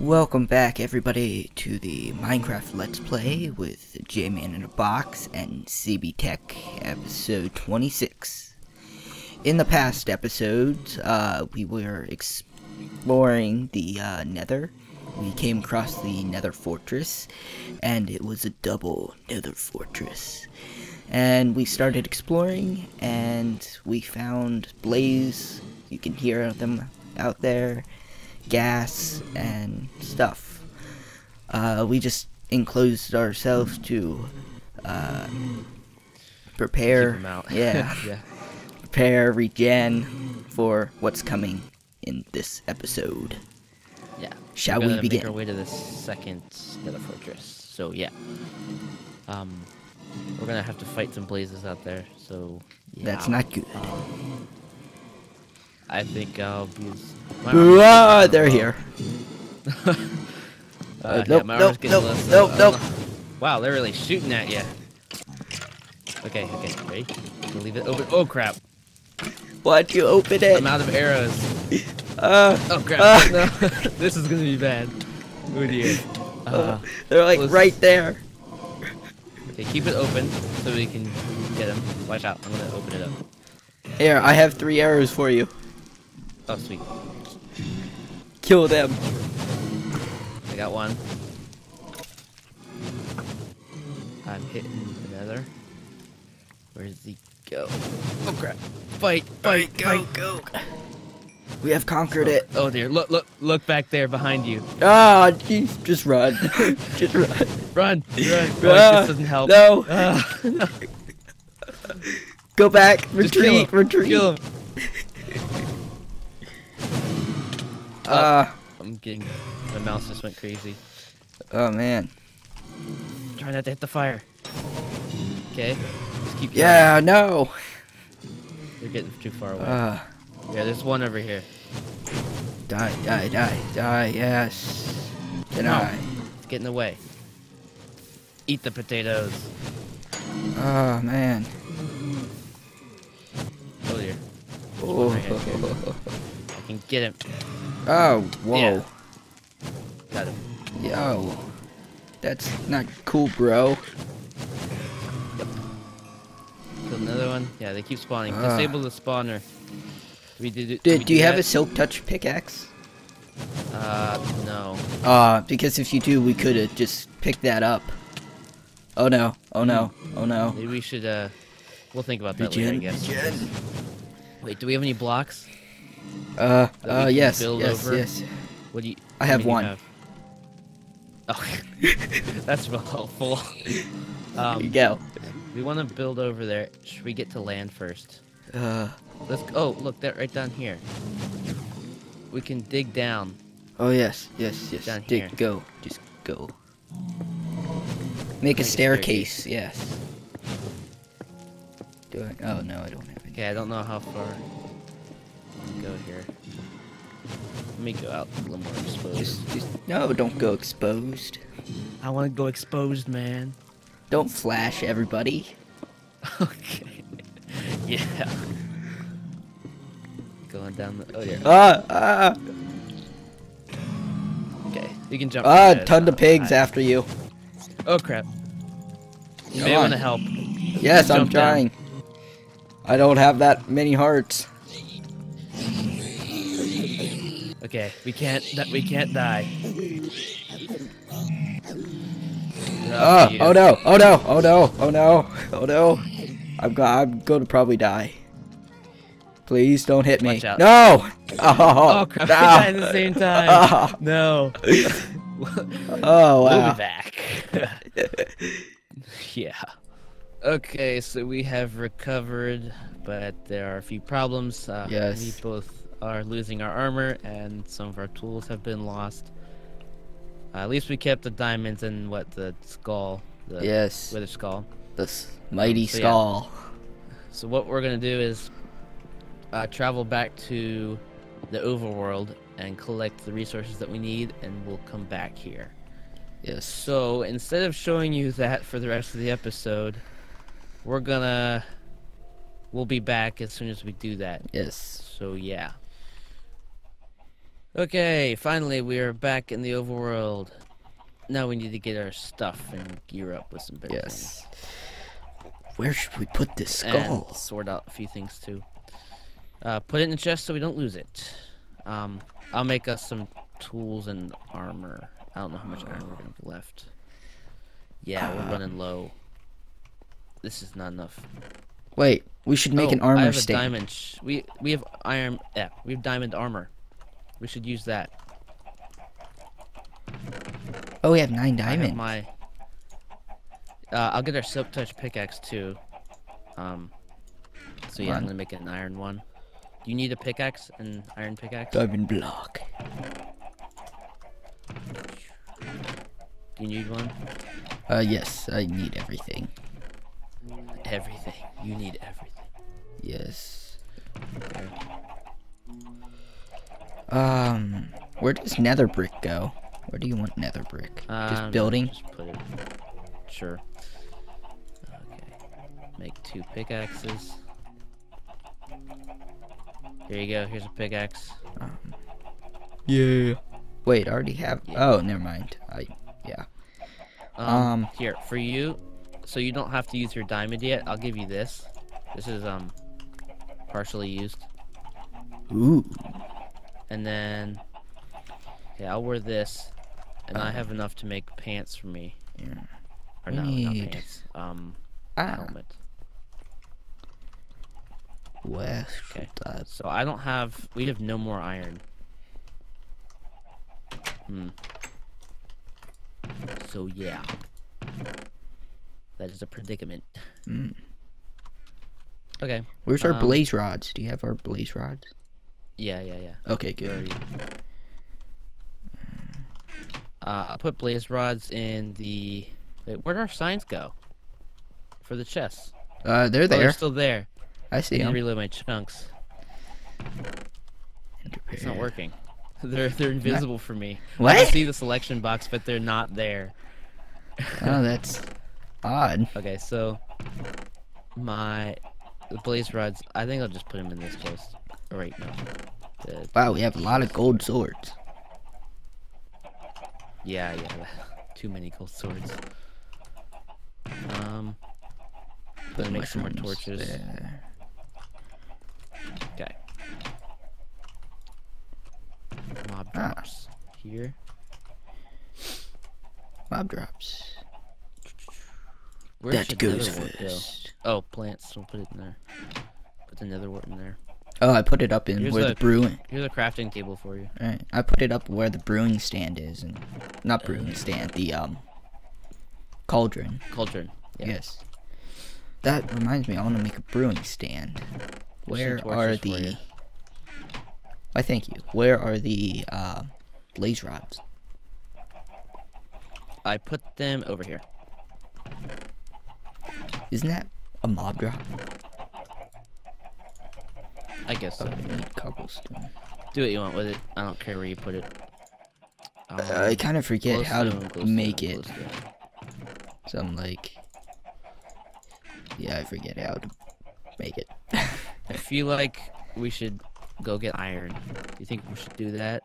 Welcome back, everybody, to the Minecraft Let's Play with J-Man in a Box and CB Tech, episode 26. In the past episodes, uh, we were exploring the uh, Nether. We came across the Nether Fortress, and it was a double Nether Fortress. And we started exploring, and we found Blaze. You can hear them out there gas and stuff. Uh, we just enclosed ourselves to uh, prepare, Keep 'em out. yeah, yeah. prepare, regen for what's coming in this episode. Yeah. Shall We're we gonna Make begin? our way to the second Nether Fortress. So yeah. Um, we're gonna have to fight some blazes out there. So yeah. That's not good. Um, I think I'll be. Ah, they're here. Uh, Uh, nope, my nope, nope, nope, nope. Wow, they're really shooting at you. Okay, okay, ready? Gonna leave it open. Oh crap! Why'd you open it? I'm out of arrows. Uh, Oh crap! Ah. No, this is gonna be bad. Oh dear. Uh, they're like right there. okay, keep it open so we can get them. Watch out! I'm gonna open it up. Here, I have three arrows for you. Oh sweet! Kill them. I got one. I'm hitting another. Where does he go? Oh crap! Fight! Fight! Go, fight. go. We have conquered it. Oh dear! Look! Look! Look back there behind you! Ah, jeez, just run. just run. Run! Run! Oh, Ah, this doesn't help. No, Ah, no. go back. Kill Retreat, him. retreat. Kill him. Ah, I'm getting. My mouse just went crazy. oh man. Try not to hit the fire. Okay. Just keep. Yeah, no. going. They're getting too far away. Ah, yeah, there's one over here. die, die, die, die. Yes. Deny. It's getting away. Eat the potatoes. Oh man. Oh dear. Oh. right. I can get him. Oh, whoa. Yeah. Got him. Yo. That's not cool, bro. Killed another one. Yeah, they keep spawning. Ah. Disable the spawner. We did it. Did, we do you have a that? silk touch pickaxe? Uh, no. Uh, because if you do, we could have just picked that up. Oh no, oh no, oh no. Maybe we should, uh, we'll think about that later, I guess. regen. Wait, do we have any blocks? Uh, uh, yes, build yes, over? yes. What do you? I have many do you one. have? Oh, that's real helpful. There you um, go. we want to build over there. Should we get to land first? Uh, Let's. Go Oh, look, that right down here. We can dig down. oh yes, yes, yes. Down Dig, here. go, just go. Make a a staircase, yes. Do I? Oh no, I don't have it. Okay, I don't know how far. We Go here. Let me go out a little more exposed. Just, just no, don't go exposed. I want to go exposed, man. Don't flash everybody. okay. yeah. Going down the. Oh yeah. Ah, ah, Okay, you can jump. ah! ahead. Ton of pigs I- after you. Oh crap. You Come may want to help. Yes, I'm Jump down. trying. I don't have that many hearts. Okay, we can't. That we can't die. Oh, oh no, oh no, oh no, oh no, oh no. I'm, go I'm going to probably die. Please don't hit me. No! Oh, Oh crap! no. At the same time. Oh, No. oh We'll wow. be back. yeah. Okay, so we have recovered, but there are a few problems. Uh, Yes. We both are losing our armor, and some of our tools have been lost. Uh, at least we kept the diamonds and what the skull, the Yes, wither skull. this mighty So, yeah. skull. So what we're gonna do is uh, travel back to the overworld and collect the resources that we need, and we'll come back here. Yes. So instead of showing you that for the rest of the episode, we're gonna we'll be back as soon as we do that. Yes. So yeah. Okay, finally we are back in the overworld. Now we need to get our stuff and gear up with some better Yes. Where should we put this things. And skull? sort out a few things too. Uh, put it in the chest so we don't lose it. Um, I'll make us some tools and armor. I don't know how much iron we're gonna have left. Yeah, we're running Um, low. This is not enough. Wait, we should make Oh, an I armor have a stand. diamond. We we have iron. Yeah, we have diamond armor. We should use that. Oh, we have nine I have diamonds. my. Uh, I'll get our silk touch pickaxe too. Um. So yeah, I'm gonna make an iron one. Do you need a pickaxe, an iron pickaxe? Diamond block. Do you need one? Uh, yes, I need everything. Everything. You need everything. Yes. Um, where does nether brick go? Where do you want nether brick? Um, Just building? Just put it. Sure. Okay. Make two pickaxes. Here you go. Here's a pickaxe. Um, yeah. Wait, I already have. Yeah. Oh, never mind. I yeah. Um, Um, here for you, so you don't have to use your diamond yet. I'll give you this. This is um partially used, Ooh. And then yeah, I'll wear this, and I Um, have enough to make pants for me. Yeah. Or no, not need- pants. Um, Ah. helmet. Where Okay. I? So I don't have. We have no more iron. Hmm. So yeah. That is a predicament. Mm. Okay. Where's our Um, blaze rods? Do you have our blaze rods? Yeah, yeah, yeah. Okay, good. Uh, I put blaze rods in the. Wait, where'd our signs go? For the chests. Uh, they're Oh, there. they're still there. I I see them. reload my chunks. It's not working. They're they're invisible for me. I What? can see the selection box, but they're not there. Oh, that's odd. Okay, so my the blaze rods. I think I'll just put them in this chest. Or now. The, Wow, we have a lot of gold swords. yeah, yeah. Too many gold swords. Um, Put Gonna make some more torches. there. okay. Mob Ah. drops here. Mob drops. Where that goes netherwort go? Oh, plants. We'll put it in there. Put the netherwort in there. Oh, I put it up in Here's where a- the brewing. Here's a crafting table for you. Alright, I put it up where the brewing stand is, and not brewing stand, the um cauldron. Cauldron. Yeah. Yes. That reminds me, I want to make a brewing stand. Where are torches for you. the? Why, thank you. Where are the uh, blaze rods? I put them over here. Isn't that a mob drop? I guess so. I need cobblestone. Do what you want with it. I don't care where you put it. Um, I kind of forget how to make it. So I'm like, yeah, I forget how to make it. I feel like we should go get iron. You think we should do that?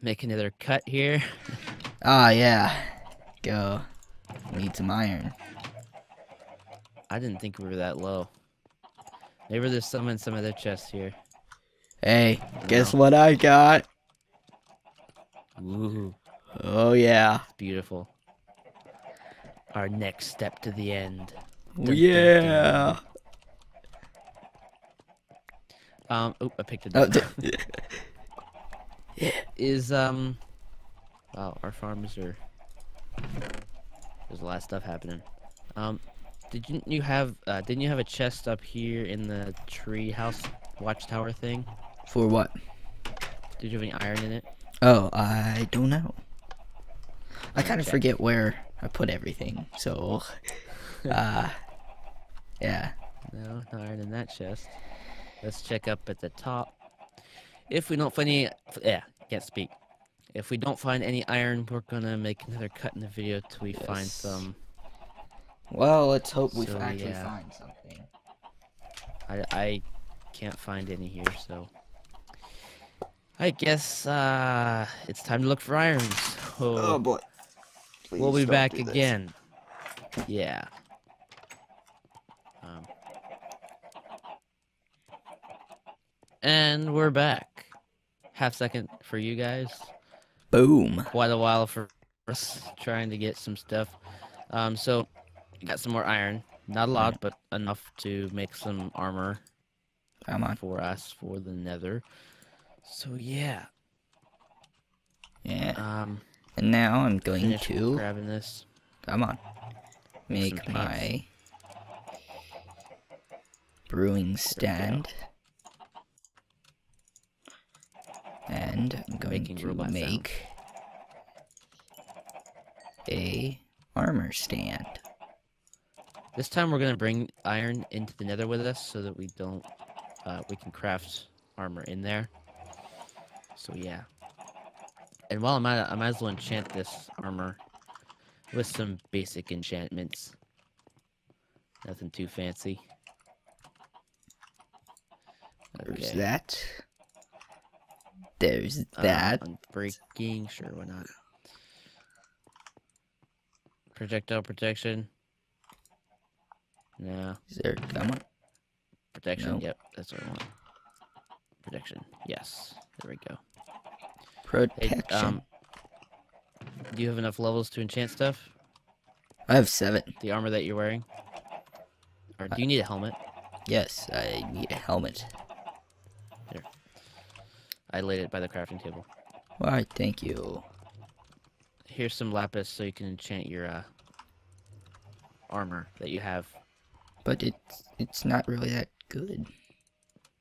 Make another cut here? ah, yeah. Go. Need some iron. I didn't think we were that low. Maybe there's some in some of their chests here. Hey, guess No. what I got? Ooh, Oh yeah. beautiful. Our next step to the end. Dun, dun, yeah. Um, oh, I picked it Oh, up. d- Is, um, wow, our farms are, there's a lot of stuff happening. Um, didn't you have, uh, didn't you have a chest up here in the tree house watchtower thing? for what? Did you have any iron in it? Oh, I don't know. I kind of forget where I put everything. So, uh, yeah. No, no iron in that chest. Let's check up at the top. If we don't find any, yeah, can't speak. If we don't find any iron, we're gonna make another cut in the video till we find some. Well, let's hope we So, actually yeah. find something. I, I can't find any here, so. I guess uh, it's time to look for irons. Oh, boy. we'll be back again. Yeah. Um, and we're back. Half second for you guys. Boom. Quite a while for us trying to get some stuff. Um, so got some more iron. Not a lot, but enough to make some armor Come on. for us for the Nether. So yeah. Yeah. Um, And now I'm going to grabbing this. come on. Make my brewing stand. And I'm going Making to make a armor stand. This time we're gonna bring iron into the Nether with us so that we don't, uh, we can craft armor in there. So yeah. And while I'm at it, I might as well enchant this armor with some basic enchantments. Nothing too fancy. There's that. There's Uh, that. Unbreaking, sure, why not? Projectile protection. No. Is there? Protection, yep, that's what I want. Protection, yes. There we go. Hey, Protection. um, do you have enough levels to enchant stuff? I have seven. The armor that you're wearing? Or do you need a helmet? Yes, I need a helmet. I laid it by the crafting table. Why, thank you. Here's some lapis so you can enchant your uh, armor that you have. But it's it's not really that good.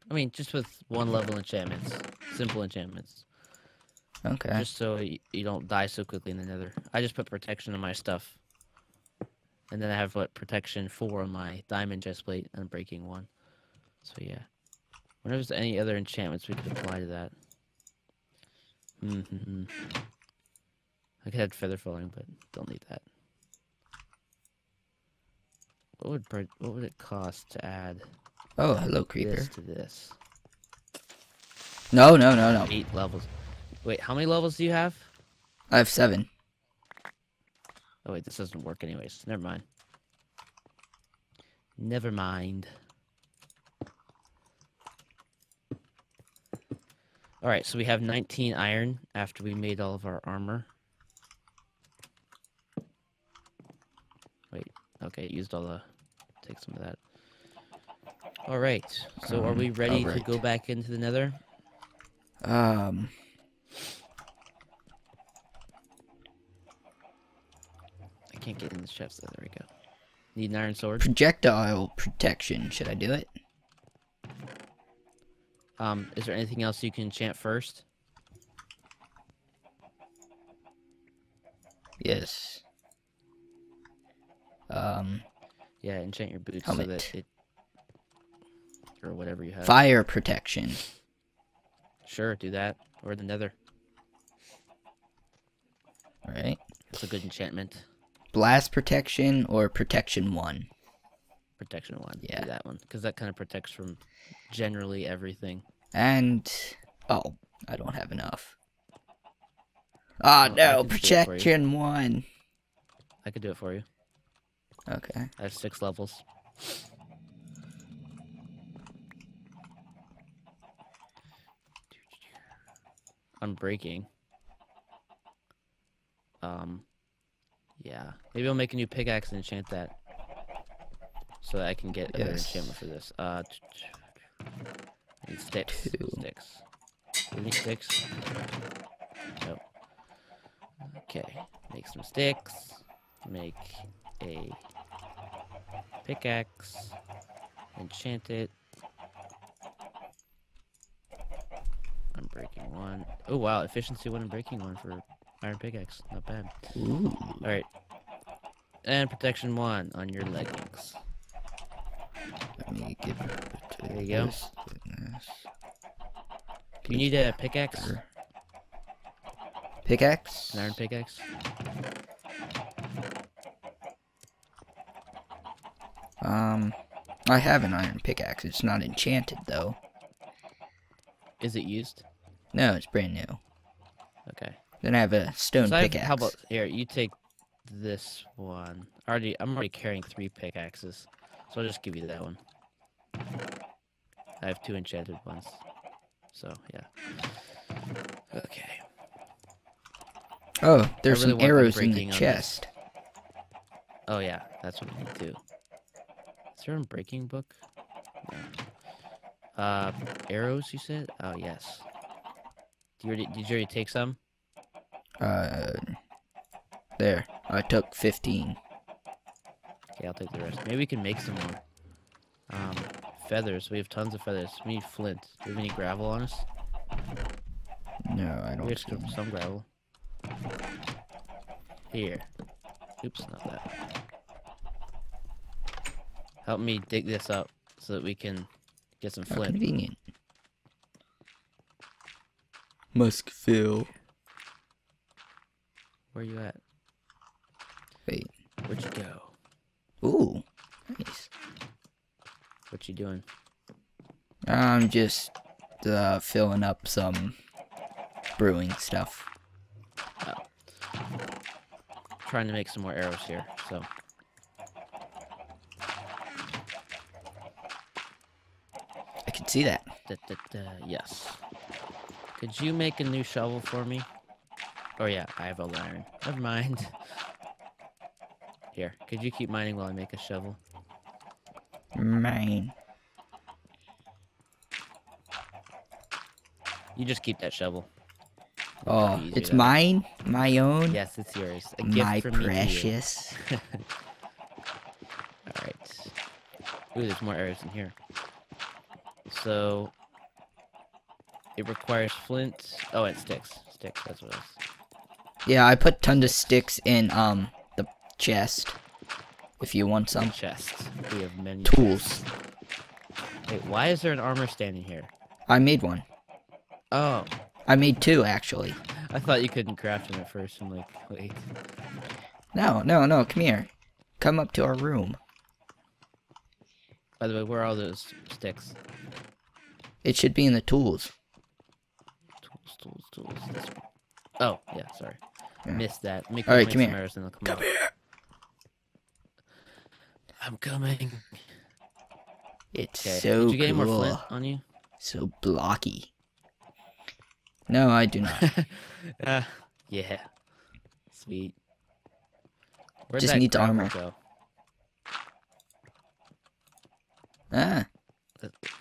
I mean, just with one level enchantments. Simple enchantments. Okay. Just so you don't die so quickly in the nether. I just put protection on my stuff. And then I have what protection four on my diamond chest plate and breaking one. So yeah. Wonder if there's any other enchantments we could apply to that. Mm-hmm. I could add feather falling, but don't need that. What would what would it cost to add Oh, hello, creeper. this to this? No, no, no, no. Eight levels. Wait, how many levels do you have? I have seven. Oh wait, this doesn't work anyways. Never mind. Never mind. Alright, so we have 19 iron after we made all of our armor. Wait, okay, used all the... Take some of that. Alright, so are Um, we ready to go back into the nether? Um, I can't get in the chest. There we go. Need an iron sword? projectile protection. Should I do it? Um, is there anything else you can enchant first? Yes. Um, Yeah, enchant your boots Helmet. so that it or whatever you have. fire protection. Sure, do that or the Nether. All right. It's a good enchantment. Blast protection or protection one. Protection one. Yeah. Do that one because that kind of protects from generally everything. And oh, I don't have enough. Ah Oh, I no, can do it for you. protection one. I could do it for you. Okay. I have six levels. Unbreaking. Um, yeah. Maybe I'll make a new pickaxe and enchant that. So that I can get a better Yes. enchantment for this. Uh, t- t- I need sticks. Two. Sticks. Need sticks? No. Okay. Make some sticks. Make a pickaxe. Enchant it. Unbreaking one. Oh wow, efficiency one and breaking one for iron pickaxe. Not bad. Ooh. Alright. And protection one on your leggings. Let me give it There you go. You need a pickaxe? Pickaxe? An iron pickaxe? Um, I have an iron pickaxe. It's not enchanted though. Is it used? No, it's brand new. Okay. Then I have a stone So I have- pickaxe. how about here? You take this one. Already, I'm already carrying three pickaxes, so I'll just give you that one. I have two enchanted ones, so yeah. Okay. Oh, there's really some arrows in the chest. Oh yeah, that's what we need to do. Is there a breaking book? No. Uh, arrows. You said? Oh yes. Did you already, did you already take some? Uh, there. I took 15. Okay, I'll take the rest. Maybe we can make some more. Um, feathers. We have tons of feathers. We need flint. Do we have any gravel on us? No, I don't have some, any. some gravel. Here. Oops, not that. Help me dig this up so that we can get some How flint. convenient. Musk fill. Where are you at? Wait. Where'd you go? Ooh. Nice. What you doing? I'm just uh, filling up some brewing stuff. Trying to make some more arrows here, so. I can see that. Da, da, da, yes. Could you make a new shovel for me? Oh yeah, I have a iron. Never mind. Here, could you keep mining while I make a shovel? Mine. You just keep that shovel. Oh, it's way. mine? My own? Yes, it's yours. A gift My from me to you. precious. Alright. Ooh, there's more arrows in here. So it requires flint. Oh, and sticks. Sticks, that's what it is. Yeah, I put tons of sticks in um the chest. If you want some Chest. We have many tools. chests. Wait, why is there an armor standing here? I made one. Oh, I made two actually. I thought you couldn't craft them at first. I'm like, wait. No, no, no, come here. Come up to our room. By the way, where are all those sticks? It should be in the tools. Tools, tools, tools. This one. Oh, yeah, sorry. Yeah. Missed that. Make, Alright, come some here. arrows and come, Come out. here. I'm coming. It's Okay. so Did you get any more flint on you? So blocky. No, I do not. uh, yeah. Sweet. Where'd Just need needs armor. Go? ah,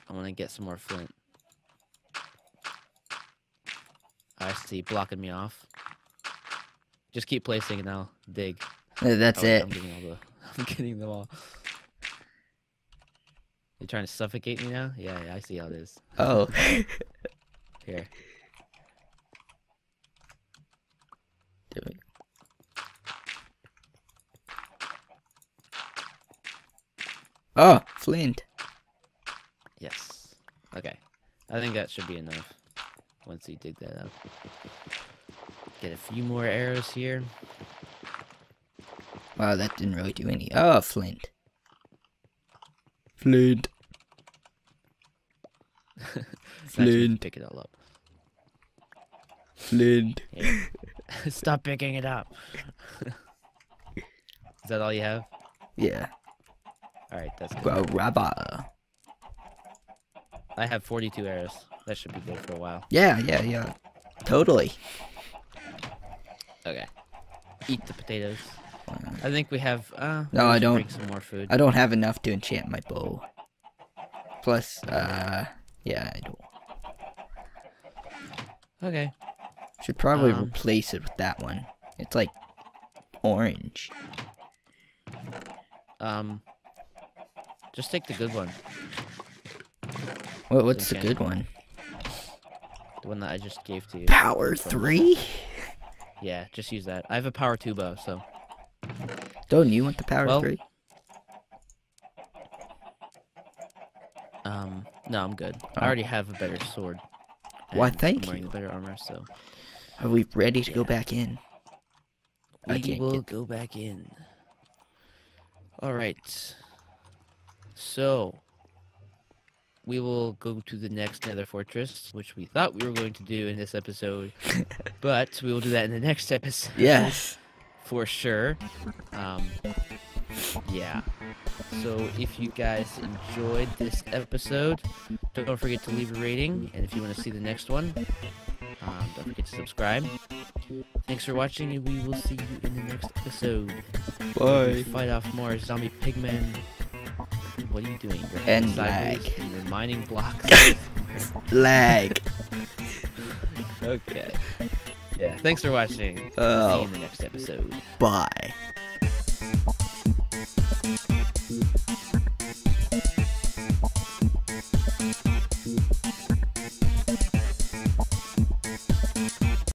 I want to get some more flint. I see, blocking me off. Just keep placing and I'll dig. that's Oh, it. I'm getting all the. I'm getting them all. You're trying to suffocate me now? Yeah, yeah, I see how it is. Oh, Here. Do it. oh, flint. Yes. Okay. I think that should be enough. Once you dig that up. Get a few more arrows here. Wow, that didn't really do any. Oh, flint. Flint. Nice when you Flint. Pick it all up. Flint. Stop picking it up. Is that all you have? Yeah. Alright, that's good. Go rubber. I have 42 arrows. That should be good for a while. Yeah, yeah, yeah. Totally. Okay. Eat the potatoes. I think we have. Uh, No, I don't. Some more food. I don't have enough to enchant my bow. Plus, uh, yeah, I don't. Okay. Should probably Um, replace it with that one. It's like orange. Um. Just take the good one. What, what's the good one? The one that I just gave to you. Power three? Yeah, just use that. I have a power two bow, so. Don't you want the power Well, three? Um. No, I'm good. Oh. I already have a better sword. Why, thank I'm wearing you. better armor, so. Are we ready to go back in? We will get- go back in. All right. So we will go to the next Nether Fortress, which we thought we were going to do in this episode, but we will do that in the next episode. Yes. for sure. Um, yeah. So if you guys enjoyed this episode, don't forget to leave a rating, and if you want to see the next one, um, don't forget to subscribe. Thanks for watching, and we will see you in the next episode. Bye. we Fight off more zombie pigmen. What are you doing? You're And lag. and you're mining blocks. Lag. okay. Yeah. Thanks for watching. Oh. See you Oh, in the next episode. bye.